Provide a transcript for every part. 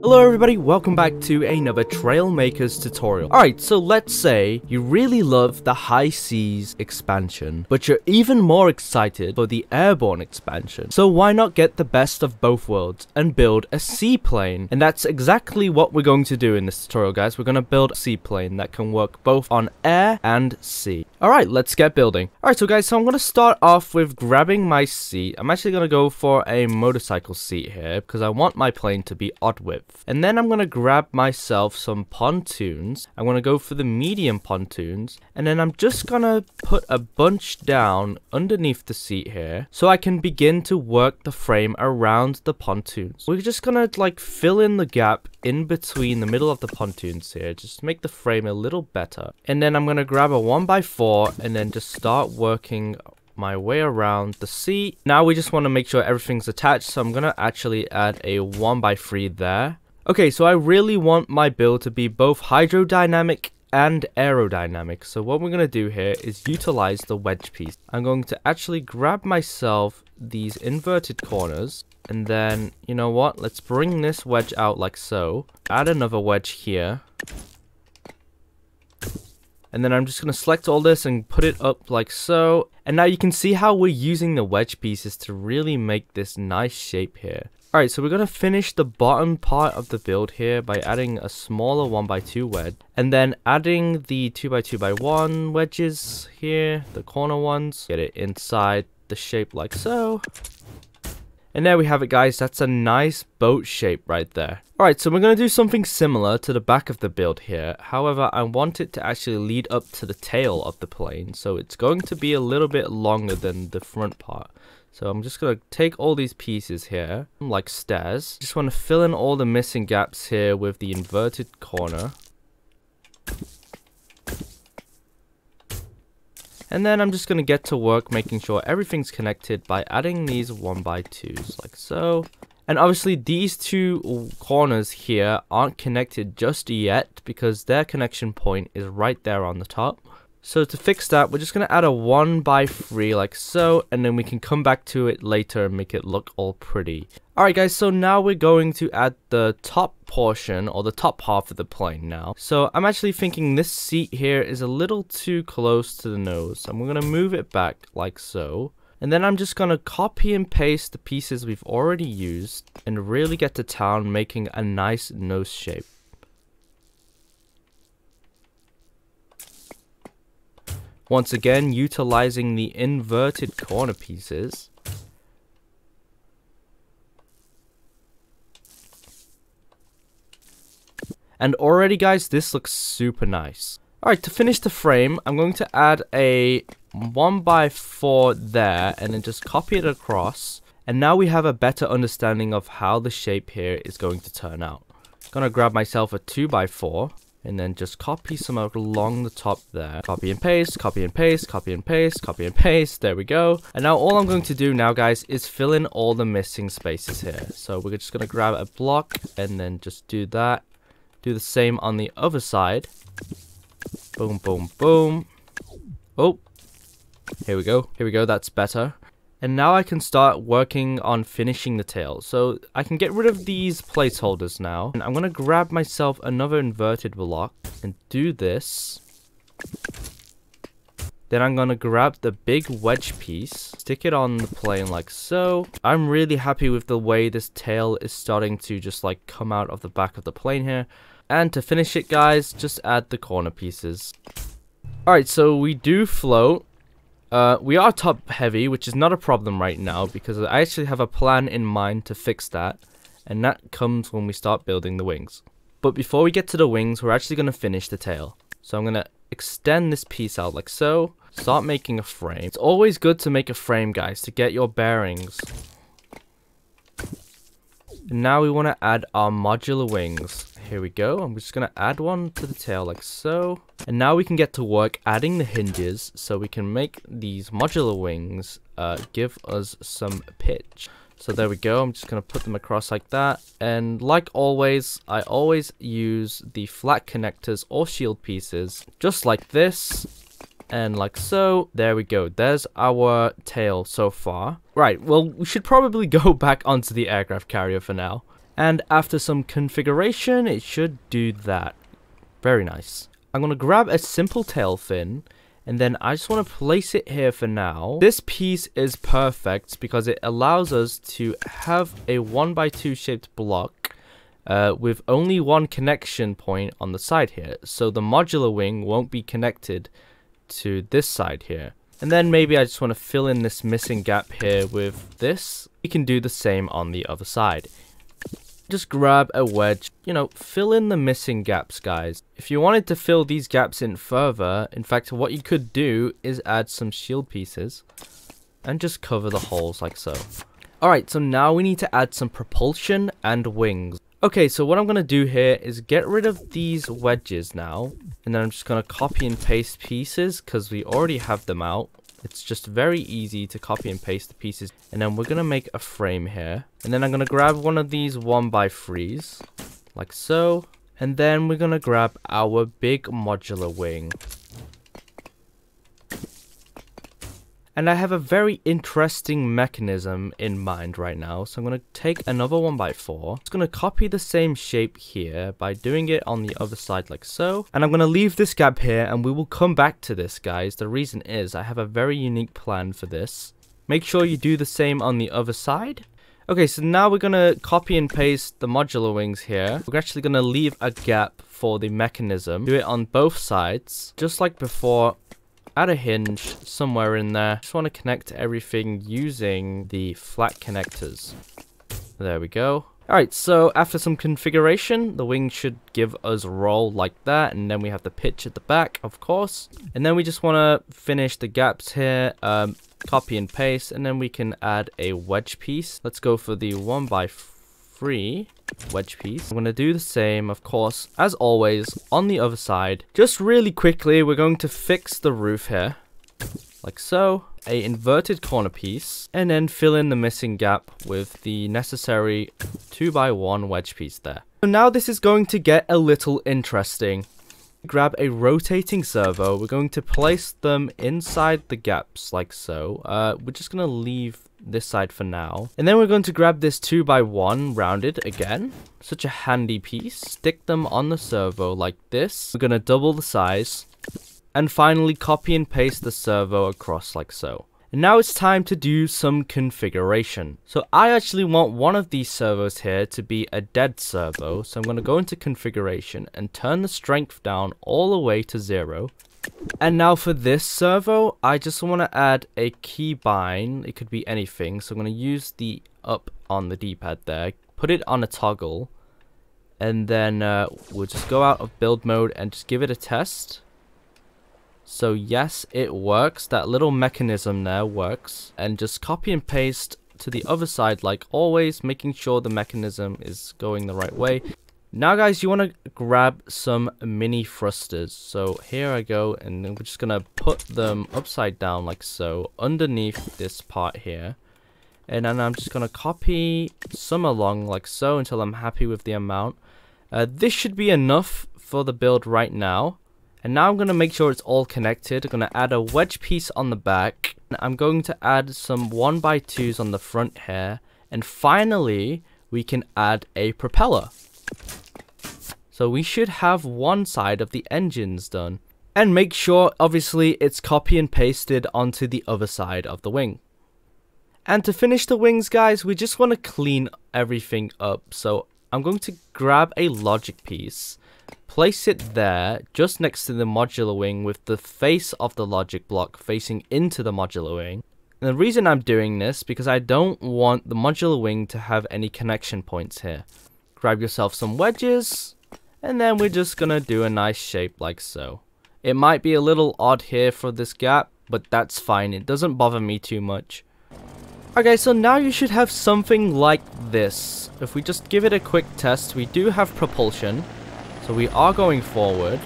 Hello everybody, welcome back to another Trailmakers tutorial. Alright, so let's say you really love the High Seas expansion, but you're even more excited for the Airborne expansion. So why not get the best of both worlds and build a seaplane? And that's exactly what we're going to do in this tutorial guys. We're going to build a seaplane that can work both on air and sea. Alright, let's get building. Alright, so guys, so I'm going to start off with grabbing my seat. I'm actually going to go for a motorcycle seat here because I want my plane to be odd width. And then I'm going to grab myself some pontoons. I'm going to go for the medium pontoons. And then I'm just going to put a bunch down underneath the seat here. So I can begin to work the frame around the pontoons. We're just going to like fill in the gap in between the middle of the pontoons here. Just make the frame a little better. And then I'm going to grab a 1x4 and then just start working my way around the seat. Now we just want to make sure everything's attached, so I'm going to actually add a 1x3 there. Okay, so I really want my build to be both hydrodynamic and aerodynamic. So what we're going to do here is utilize the wedge piece. I'm going to actually grab myself these inverted corners and then, you know what, let's bring this wedge out like so. Add another wedge here. And then I'm just going to select all this and put it up like so. And now you can see how we're using the wedge pieces to really make this nice shape here. Alright, so we're going to finish the bottom part of the build here by adding a smaller 1x2 wedge. And then adding the 2x2x1 wedges here, the corner ones. Get it inside the shape like so. And there we have it guys, that's a nice boat shape right there. Alright, so we're going to do something similar to the back of the build here. However, I want it to actually lead up to the tail of the plane. So it's going to be a little bit longer than the front part. So I'm just going to take all these pieces here, like stairs. Just want to fill in all the missing gaps here with the inverted corner. And then I'm just going to get to work making sure everything's connected by adding these 1x2s like so. And obviously these two corners here aren't connected just yet because their connection point is right there on the top. So to fix that, we're just going to add a 1 by 3 like so, and then we can come back to it later and make it look all pretty. Alright guys, so now we're going to add the top portion, or the top half of the plane now. So I'm actually thinking this seat here is a little too close to the nose. so I'm going to move it back like so. And then I'm just going to copy and paste the pieces we've already used and really get to town making a nice nose shape. Once again, utilizing the inverted corner pieces. And already guys, this looks super nice. Alright, to finish the frame, I'm going to add a 1x4 there and then just copy it across. And now we have a better understanding of how the shape here is going to turn out. Gonna grab myself a 2x4 and then just copy some out along the top there. Copy and paste, copy and paste, copy and paste, copy and paste. There we go. And now all I'm going to do now, guys, is fill in all the missing spaces here. So we're just going to grab a block and then just do that. Do the same on the other side. Boom, boom, boom. Oh, here we go. Here we go. That's better. And now I can start working on finishing the tail. So I can get rid of these placeholders now. And I'm going to grab myself another inverted block and do this. Then I'm going to grab the big wedge piece, stick it on the plane like so. I'm really happy with the way this tail is starting to just like come out of the back of the plane here. And to finish it guys, just add the corner pieces. Alright, so we do float. Uh, we are top heavy, which is not a problem right now because I actually have a plan in mind to fix that. And that comes when we start building the wings. But before we get to the wings, we're actually going to finish the tail. So I'm going to extend this piece out like so. Start making a frame. It's always good to make a frame, guys, to get your bearings. And now we want to add our modular wings. Here we go. I'm just going to add one to the tail like so. And now we can get to work adding the hinges so we can make these modular wings uh, give us some pitch. So there we go. I'm just going to put them across like that. And like always, I always use the flat connectors or shield pieces just like this. And like so, there we go. There's our tail so far. Right, well, we should probably go back onto the aircraft carrier for now. And after some configuration, it should do that. Very nice. I'm going to grab a simple tail fin and then I just want to place it here for now. This piece is perfect because it allows us to have a 1x2 shaped block uh, with only one connection point on the side here. So the modular wing won't be connected to this side here. And then maybe I just want to fill in this missing gap here with this. We can do the same on the other side just grab a wedge, you know, fill in the missing gaps, guys. If you wanted to fill these gaps in further, in fact, what you could do is add some shield pieces and just cover the holes like so. Alright, so now we need to add some propulsion and wings. Okay, so what I'm going to do here is get rid of these wedges now. And then I'm just going to copy and paste pieces because we already have them out. It's just very easy to copy and paste the pieces. And then we're going to make a frame here. And then I'm going to grab one of these one by threes, Like so. And then we're going to grab our big modular wing. And I have a very interesting mechanism in mind right now. So I'm going to take another 1x4. It's going to copy the same shape here by doing it on the other side like so. And I'm going to leave this gap here and we will come back to this guys. The reason is I have a very unique plan for this. Make sure you do the same on the other side. Okay, so now we're going to copy and paste the modular wings here. We're actually going to leave a gap for the mechanism. Do it on both sides. Just like before, add a hinge somewhere in there. Just want to connect everything using the flat connectors. There we go. Alright, so after some configuration, the wing should give us roll like that, and then we have the pitch at the back, of course. And then we just want to finish the gaps here, um, copy and paste, and then we can add a wedge piece. Let's go for the 1 by free wedge piece. I'm going to do the same, of course, as always, on the other side. Just really quickly, we're going to fix the roof here, like so. A inverted corner piece, and then fill in the missing gap with the necessary 2x1 wedge piece there. So now this is going to get a little interesting. Grab a rotating servo, we're going to place them inside the gaps like so. Uh, we're just going to leave this side for now. And then we're going to grab this 2x1 rounded again. Such a handy piece. Stick them on the servo like this. We're going to double the size. And finally copy and paste the servo across like so. And now it's time to do some configuration. So I actually want one of these servos here to be a dead servo. So I'm going to go into configuration and turn the strength down all the way to zero. And now for this servo, I just want to add a keybind. It could be anything. So I'm going to use the up on the D-pad there. Put it on a toggle. And then uh, we'll just go out of build mode and just give it a test. So yes, it works. That little mechanism there works. And just copy and paste to the other side like always, making sure the mechanism is going the right way. Now guys, you want to grab some mini thrusters. So here I go and we're just going to put them upside down like so underneath this part here. And then I'm just going to copy some along like so until I'm happy with the amount. Uh, this should be enough for the build right now. And now I'm going to make sure it's all connected. I'm going to add a wedge piece on the back. I'm going to add some 1x2s on the front here. And finally, we can add a propeller. So we should have one side of the engines done. And make sure, obviously, it's copy and pasted onto the other side of the wing. And to finish the wings, guys, we just want to clean everything up. So I'm going to grab a logic piece, place it there, just next to the modular wing with the face of the logic block facing into the modular wing. And the reason I'm doing this, because I don't want the modular wing to have any connection points here grab yourself some wedges, and then we're just gonna do a nice shape like so. It might be a little odd here for this gap, but that's fine, it doesn't bother me too much. Okay, so now you should have something like this. If we just give it a quick test, we do have propulsion, so we are going forward.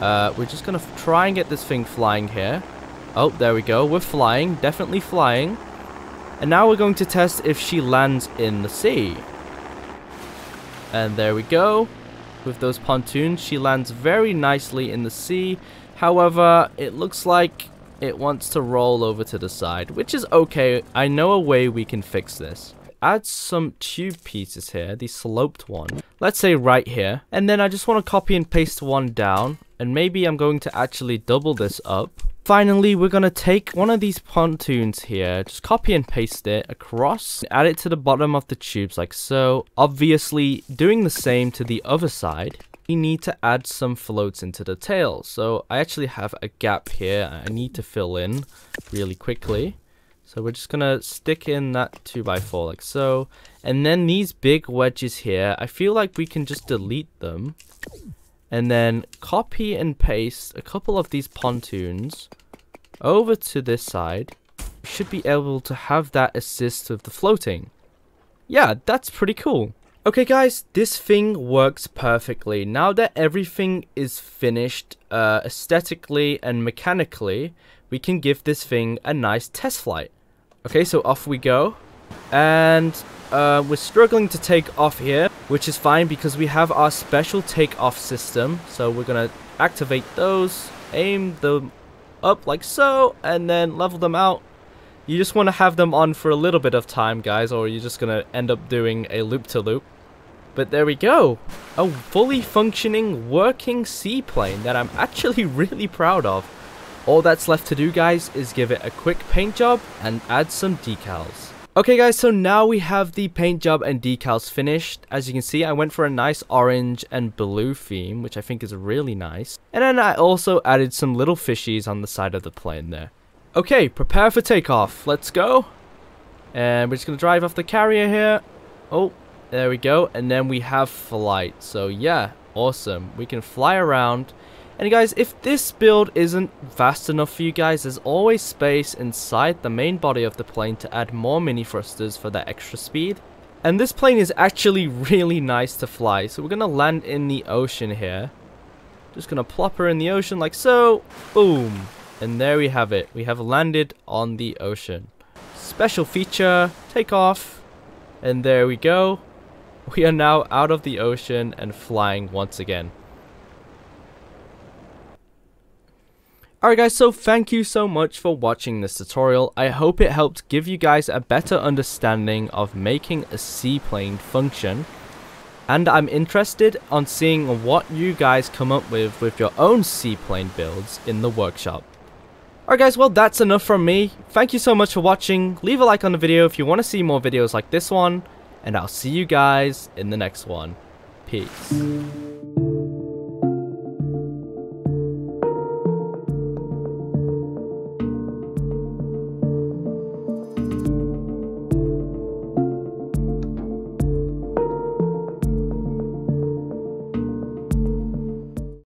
Uh, we're just gonna try and get this thing flying here. Oh, there we go, we're flying, definitely flying. And now we're going to test if she lands in the sea. And there we go. With those pontoons, she lands very nicely in the sea. However, it looks like it wants to roll over to the side, which is okay. I know a way we can fix this. Add some tube pieces here, the sloped one. Let's say right here. And then I just want to copy and paste one down. And maybe I'm going to actually double this up. Finally, we're going to take one of these pontoons here, just copy and paste it across, add it to the bottom of the tubes like so. Obviously, doing the same to the other side we need to add some floats into the tail. So I actually have a gap here I need to fill in really quickly. So we're just gonna stick in that 2x4 like so. And then these big wedges here, I feel like we can just delete them. And then copy and paste a couple of these pontoons over to this side. We should be able to have that assist with the floating. Yeah, that's pretty cool. Okay guys, this thing works perfectly. Now that everything is finished uh, aesthetically and mechanically, we can give this thing a nice test flight. Okay, so off we go. And uh, we're struggling to take off here, which is fine because we have our special takeoff system. So we're going to activate those, aim them up like so, and then level them out you just want to have them on for a little bit of time, guys, or you're just going to end up doing a loop-to-loop. -loop. But there we go. A fully functioning, working seaplane that I'm actually really proud of. All that's left to do guys is give it a quick paint job and add some decals. Okay guys, so now we have the paint job and decals finished. As you can see, I went for a nice orange and blue theme, which I think is really nice. And then I also added some little fishies on the side of the plane there. Okay, prepare for takeoff. Let's go. And we're just going to drive off the carrier here. Oh, there we go. And then we have flight. So yeah, awesome. We can fly around. And guys, if this build isn't fast enough for you guys, there's always space inside the main body of the plane to add more mini thrusters for that extra speed. And this plane is actually really nice to fly. So we're going to land in the ocean here. Just going to plop her in the ocean like so. Boom. And there we have it. We have landed on the ocean. Special feature, take off. And there we go. We are now out of the ocean and flying once again. Alright guys, so thank you so much for watching this tutorial. I hope it helped give you guys a better understanding of making a seaplane function. And I'm interested on seeing what you guys come up with with your own seaplane builds in the workshop. Alright guys, well that's enough from me. Thank you so much for watching. Leave a like on the video if you want to see more videos like this one and I'll see you guys in the next one. Peace.